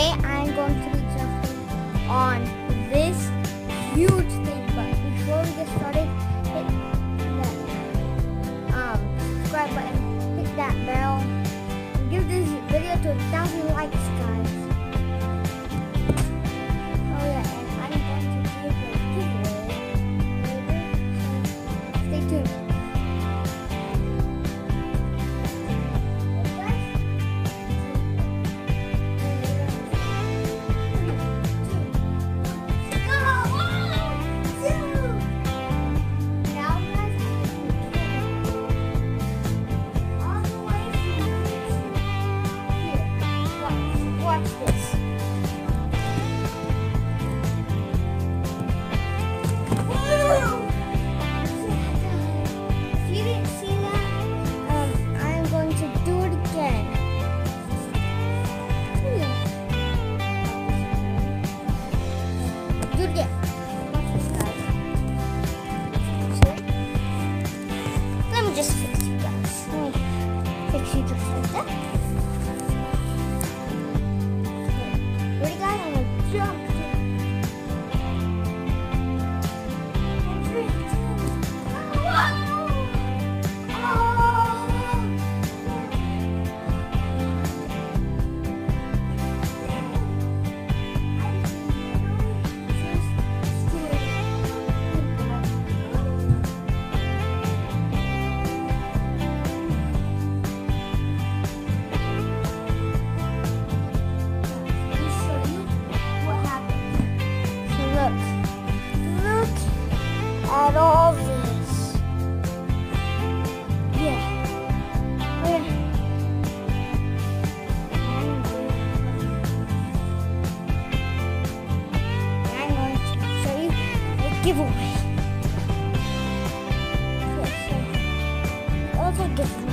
today I'm going to be jumping on this huge thing. But before we get started, hit that um, subscribe button, hit that bell, and give this video to a thousand likes, guys. Let me just fix you guys. Let me fix you just like that. Look, look at all this. Yeah. I'm going to show you a giveaway. Also giveaway.